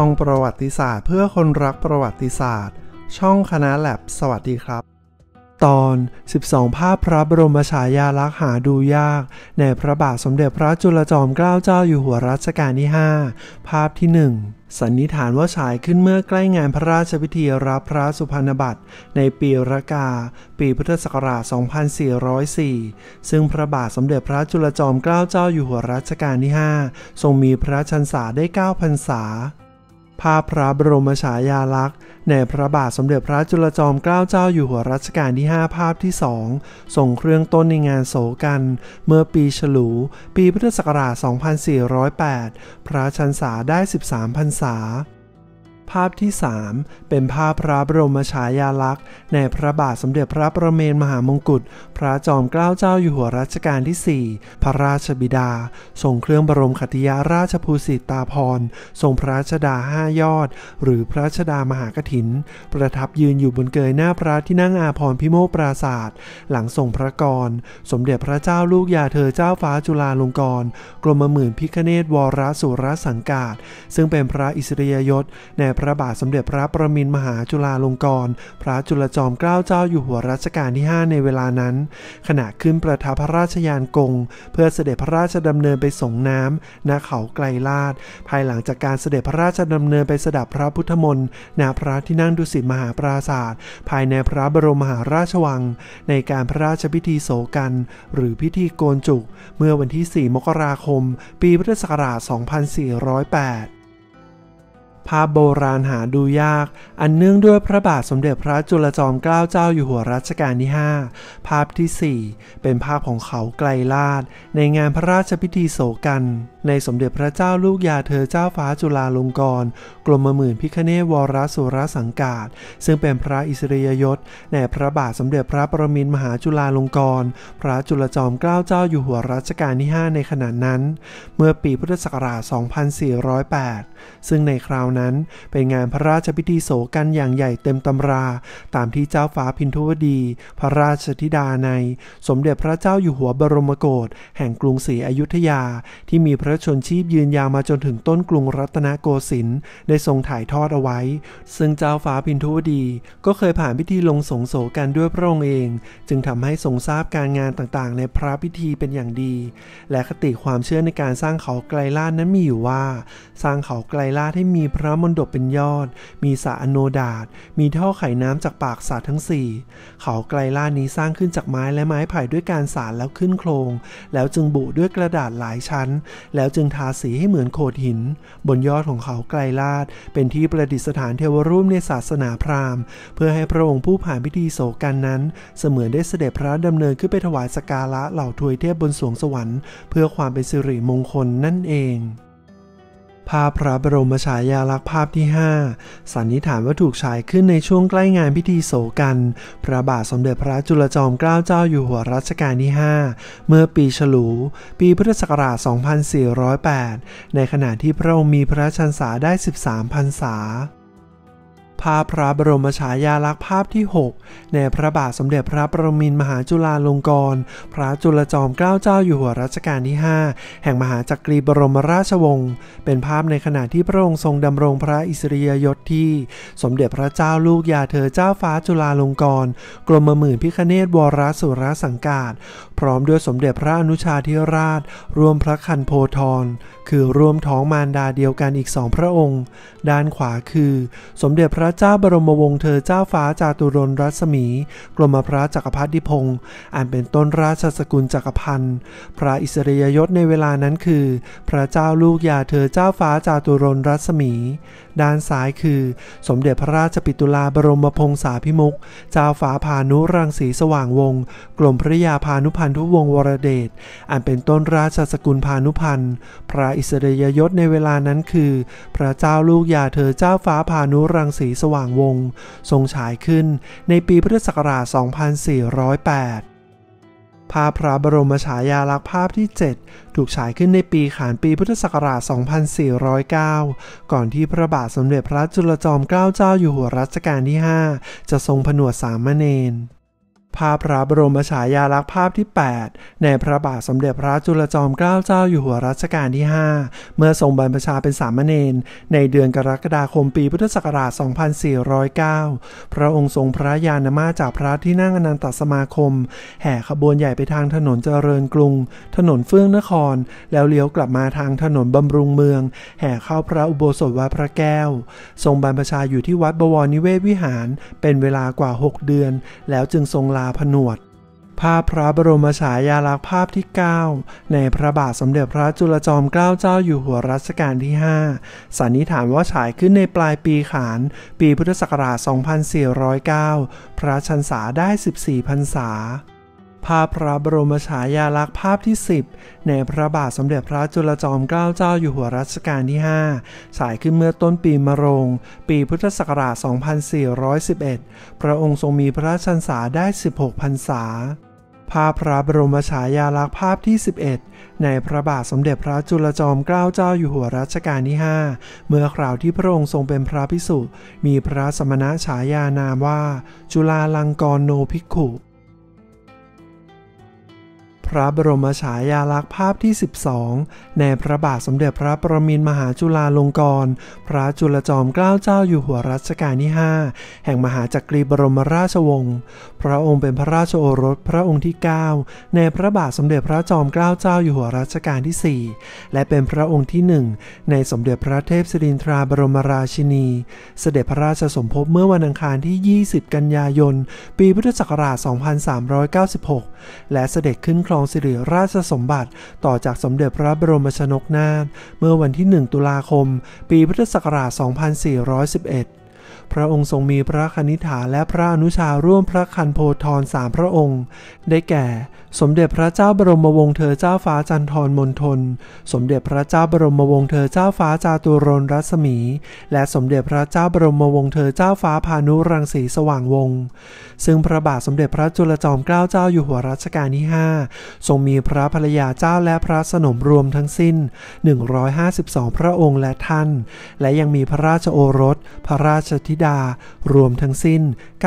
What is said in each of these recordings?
ช่องประวัติศาสตร์ เพื่อคนรักประวัติศาสตร์ ช่องคณะแลบสวัสดีครับ ตอน 12 ภาพพระบรมฉายาลักษณ์หาดูยาก ในพระบาทสมเด็จพระจุลจอมเกล้าเจ้าอยู่หัวรัชกาลที่ 5 ภาพที่ 1 สันนิษฐานว่าฉายขึ้นเมื่อใกล้งานพระราชพิธีรับพระสุพรรณบัตร ในปีรากา ปีพุทธศักราช 2404 ซึ่งพระบาทสมเด็จพระจุลจอมเกล้าเจ้าอยู่หัวรัชกาลที่ 5 ทรงมีพระชันษาได้ 9 พรรษา ภาพพระบรมฉายาลักษณ์ ในพระบาทสมเด็จพระจุลจอมเกล้าเจ้าอยู่หัวรัชกาลที่ 5 ภาพที่ 2 ส่งเครื่องต้นในงานโศกัน เมื่อปีฉลู ปีพุทธศักราช 2408 พระชันษาได้ 13พรรษา ภาพที่ 3 เป็นภาพพระบรมฉายาลักษณ์ ในพระบาทสมเด็จพระประเมนมหามงกุฎ พระจอมเกล้าเจ้าอยู่หัวรัชกาลที่ 4 พระราชบิดา ทรงเครื่องบรมขัติยาราชภูสิตาภรทรงพระราชดาห้ายอด หรือพระราชดามหากถิน ประทับยืนอยู่บนเกยหน้าพระที่นั่งอาพรพิโมกปราศาสตร์หลังทรงพระกร สมเด็จพระเจ้าลูกยาเธอเจ้าฟ้าจุฬาลงกรณ์กรมหมื่นพิคเนตวรสุรสังกาศซึ่งเป็นพระอิสริยยศในพระบาทสมเด็จพระประมินมหาจุฬาลงกรณ์พระจุลจอมเกล้าเจ้าอยู่หัวรัชกาลที่ 5 ในเวลานั้น ขณะขึ้นประทับพระราชยานกง เพื่อเสด็จพระราชดำเนินไปส่งน้ำณเขาไกลลาด ภายหลังจากการเสด็จพระราชดำเนินไปสดับพระพุทธมนต์ณพระที่นั่งดุสิตมหาปราศาสตร์ภายในพระบรมมหาราชวัง ในการพระราชพิธีโศกัน หรือพิธีโกนจุก เมื่อวันที่ 4 มกราคม ปีพุทธศักราช 2408 ภาพโบราณหาดูยาก อันเนื่องด้วยพระบาทสมเด็จพระจุลจอมเกล้าเจ้าอยู่หัวรัชกาลที่ 5 ภาพที่ 4 เป็นภาพของเขาไกลลาด ในงานพระราชพิธีโศกัน ในสมเด็จพระเจ้าลูกยาเธอเจ้าฟ้าจุฬาลงกรณ์กรมหมื่นพิคเนศวรสุรสังกาศ ซึ่งเป็นพระอิสริยยศ ในพระบาทสมเด็จพระประมินมหาจุฬาลงกรณ์พระจุลจอมเกล้าเจ้าอยู่หัวรัชกาลที่ 5 ในขณะนั้น เมื่อปีพุทธศักราช 2408 ซึ่งในคราวนั้น เป็นงานพระราชพิธีโศกันอย่างใหญ่เต็มตำรา ตามที่เจ้าฟ้าพินทุวดี พระราชธิดาใน สมเด็จพระเจ้าอยู่หัวบรมโกศแห่งกรุงศรีอยุธยา ที่มีพระชนชีพยืนยาวมาจนถึงต้นกรุงรัตนโกสินทร์ได้ทรงถ่ายทอดเอาไว้ ซึ่งเจ้าฟ้าพินทุวดีก็เคยผ่านพิธีลงสงโศกันด้วยพระองค์เอง จึงทำให้ทรงทราบการงานต่างๆ ในพระพิธีเป็นอย่างดี และคติความเชื่อในการสร้างเขาไกลลาดนั้นมีอยู่ว่า สร้างเขาไกลลาดให้มีพระระมณฑปเป็นยอด มีสระอโนดาตมีท่อไขน้ำจากปากสระทั้ง4เขาไกลล่านี้สร้างขึ้นจากไม้และไม้ไผ่ด้วยการสารแล้วขึ้นโครง แล้วจึงบุด้วยกระดาษหลายชั้น แล้วจึงทาสีให้เหมือนโขดหิน บนยอดของเขาไกลลาดเป็นที่ประดิษฐานเทวรูปในศาสนาพราหมณ์ เพื่อให้พระองค์ผู้ผ่านพิธีโศกันนั้น เสมือนได้เสด็จพระดำเนินขึ้นไปถวายสการะเหล่าทวยเทพบนสวงสวรรค์ เพื่อความเป็นสิริมงคลนั่นเอง ภาพพระบรมฉายาลักษณ์ภาพที่ 5 สันนิษฐานว่าถูกฉายขึ้นในช่วงใกล้งานพิธีโศกัน พระบาทสมเด็จพระจุลจอมเกล้าเจ้าอยู่หัวรัชกาลที่ 5 เมื่อปีฉลู ปีพุทธศักราช 2408 ในขณะที่พระองค์มีพระชันษาได้ 13พรรษาาพพระบรมฉายาลักษณ์ภาพที่ 6 ในพระบาทสมเด็จพระประมินมหาจุฬาลงกรณ์พระจุลจอมเกล้าเจ้าอยู่หัวรัชกาลที่ 5 แห่งมหาจักรีบรมราชวงศ์เป็นภาพในขณะที่พระองค์ทรงดำรงพระอิสริยยศที่ สมเด็จพระเจ้าลูกยาเธอเจ้าฟ้าจุฬาลงกรณ์กรมหมื่นพิคเนตวรสุรสังกาศ พร้อมด้วยสมเด็จพระอนุชาธิราช รวมพระคันโพธรคือรวมท้องมารดาเดียวกันอีกสองพระองค์ ด้านขวาคือ สมเด็จพระเจ้าบรมวงศ์เธอเจ้าฟ้าจาตุรนรัศมี กรมพระจักรพรรดิพงศ์อันเป็นต้นราชสกุลจักรพันธ์พระอิสริยยศในเวลานั้นคือ พระเจ้าลูกยาเธอเจ้าฟ้าจาตุรนรัศมี ด้านซ้ายคือ สมเด็จพระราชปิตุลาบรมพงษาพิมุกเจ้าฟ้าพานุรังสีสว่างวงศ์กรมพระยาพานุพันธุวงศ์วรเดชอันเป็นต้นราชสกุลพานุพันธ์พระอิสริยยศในเวลานั้นคือ พระเจ้าลูกยาเธอเจ้าฟ้าพานุรังสีสว่างวงทรงฉายขึ้นในปีพุทธศักราช 2408 ภาพพระบรมฉายาลักษณ์ภาพที่ 7 ถูกฉายขึ้นในปีขานปีพุทธศักราช 2409 ก่อนที่พระบาทสมเด็จพระจุลจอมเกล้าเจ้าอยู่หัวรัชกาลที่ 5 จะทรงผนวดสามเณร ภาพพระบรมฉายาลักษณ์ภาพที่ 8 ในพระบาทสมเด็จพระจุลจอมเกล้าเจ้าอยู่หัวรัชกาลที่ 5 เมื่อทรงบรรพชาเป็นสามเณรในเดือนกรกฎาคมปีพุทธศักราช 2409 พระองค์ทรงพระยานมาจากพระที่นั่งอนันตสมาคม แห่ขบวนใหญ่ไปทางถนนเจริญกรุง ถนนเฟื่องนคร แล้วเลี้ยวกลับมาทางถนนบำรุงเมือง แห่เข้าพระอุโบสถวัดพระแก้ว ทรงบรรพชาอยู่ที่วัดบวรนิเวศวิหาร เป็นเวลากว่า 6 เดือน แล้วจึงทรงลาผนวด ภาพพระบรมฉายาลักษณ์ภาพที่ 9 ในพระบาทสมเด็จพระจุลจอมเกล้าเจ้าอยู่หัวรัชกาลที่ 5 สันนิษฐานว่าฉายขึ้นในปลายปีขาน ปีพุทธศักราช 2409 พระชันษาได้ 14พรรษา ภาพพระบรมฉายาลักษณ์ภาพที่ 10 ในพระบาทสมเด็จพระจุลจอมเกล้าเจ้าอยู่หัวรัชกาลที่ 5 ฉายขึ้นเมื่อต้นปีมะโรง ปีพุทธศักราช 2411 พระองค์ทรงมีพระชันษาได้ 16 พรรษาภาพพระบรมฉายาลักษณ์ภาพที่ 11 ในพระบาทสมเด็จพระจุลจอมเกล้าเจ้าอยู่หัวรัชกาลที่ 5 เมื่อคราวที่พระองค์ทรงเป็นพระพิสุมีพระสมณะฉายานามว่า จุลาลังกรโนภิกขุ พระบรมฉายาลักษณ์ภาพที่ 12 ในพระบาทสมเด็จพระประมินมหาจุฬาลงกรณ์พระจุลจอมเกล้าเจ้าอยู่หัวรัชกาลที่ 5 แห่งมหาจักรีบรมราชวงศ์ พระองค์เป็นพระราชโอรสพระองค์ที่ 9 ในพระบาทสมเด็จพระจอมเกล้าเจ้าอยู่หัวรัชกาลที่ 4 และเป็นพระองค์ที่ 1 ในสมเด็จพระเทพสิรินทราบรมราชินี เสด็จพระราชสมภพเมื่อวันอังคารที่ 20 กันยายน ปีพุทธศักราช 2396 และเสด็จขึ้นครองสิริราชสมบัติ ต่อจากสมเด็จพระบรมชนกนาถเมื่อวันที่ 1 ตุลาคม ปีพุทธศักราช 2411 พระองค์ทรงมีพระคณิษฐาและพระอนุชาร่วมพระคันโพธรสามพระองค์ ได้แก่ สมเด็จพระเจ้าบรมวงศ์เธอเจ้าฟ้าจันทรมณฑลสมเด็จพระเจ้าบรมวงศ์เธอเจ้าฟ้าจาตุรนรัศมี และสมเด็จพระเจ้าบรมวงศ์เธอเจ้าฟ้าพานุรังสีสว่างวงศ์ซึ่งพระบาทสมเด็จพระจุลจอมเกล้าเจ้าอยู่หัวรัชกาลที่ 5 ทรงมีพระภรรยาเจ้าและพระสนมรวมทั้งสิ้น 152 พระองค์และท่าน และยังมีพระราชโอรส พระราชธิดารวมทั้งสิ้น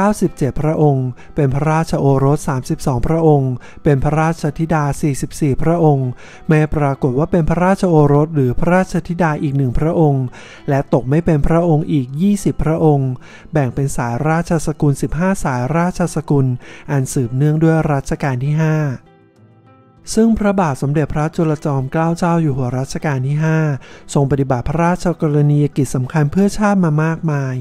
97 พระองค์ เป็นพระราชโอรส 32 พระองค์ เป็นพระราชธิดา 44 พระองค์ แม้ปรากฏว่าเป็นพระราชโอรสหรือพระราชธิดาอีกหนึ่งพระองค์ และตกไม่เป็นพระองค์อีก 20 พระองค์ แบ่งเป็นสายราชสกุล 15 สายราชสกุล อันสืบเนื่องด้วยรัชกาลที่ 5 ซึ่งพระบาทสมเด็จพระจุลจอมเกล้าเจ้าอยู่หัวรัชกาลที่ 5 ทรงปฏิบัติพระราชกรณียกิจสำคัญเพื่อชาติมามากมาย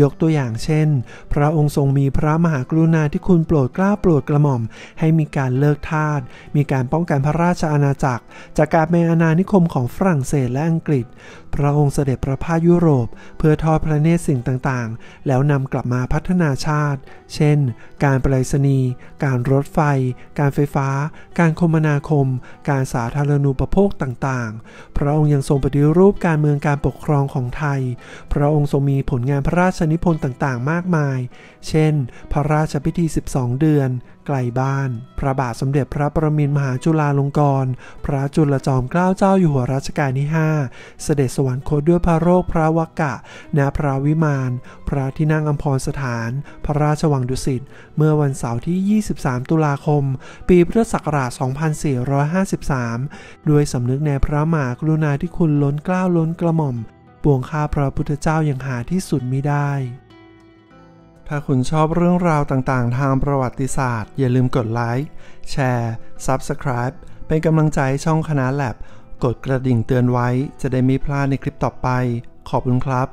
ยกตัวอย่างเช่น พระองค์ทรงมีพระมหากรุณาธิคุณโปรดเกล้าโปรดกระหม่อม ให้มีการเลิกทาส มีการป้องกันพระราชอาณาจักร จากการเป็นอาณานิคมของฝรั่งเศสและอังกฤษ พระองค์เสด็จประพาสยุโรป เพื่อทอดพระเนตรสิ่งต่างๆ แล้วนำกลับมาพัฒนาชาติ เช่น การไปรษณีย์การรถไฟ การไฟฟ้า การคมนาคม การสาธารณูปโภคต่างๆ พระองค์ยังทรงปฏิรูปการเมืองการปกครองของไทย พระองค์ทรงมีผลงานพระราชนิพนธ์ต่างๆ มากมาย เช่น พระราชพิธี 12 เดือน ไกลบ้าน พระบาทสมเด็จพระประมินมหาจุฬาลงกรณ์ พระจุลจอมเกล้าเจ้าอยู่หัวรัชกาลที่ 5 เสด็จสวรรคตด้วยพระโรคพระวกะ ณ พระวิมาน พระที่นั่งอัมพรสถาน พระราชวังดุสิต เมื่อวันเสาร์ที่ 23 ตุลาคม ปีพุทธศักราช 2453 ด้วยสำนึกในพระมหากรุณาธิคุณล้นเกล้าล้นกระหม่อม ปวงข้าพระพุทธเจ้าอยังหาที่สุดมิได้ถ้าคุณชอบเรื่องราวต่างๆ ทางประวัติศาสตร์ อย่าลืมกดไลค์ แชร์ Subscribe เป็นกำลังใจให้ช่องคณะแลบ กดกระดิ่งเตือนไว้จะได้ไม่พลาดในคลิปต่อไป ขอบคุณครับ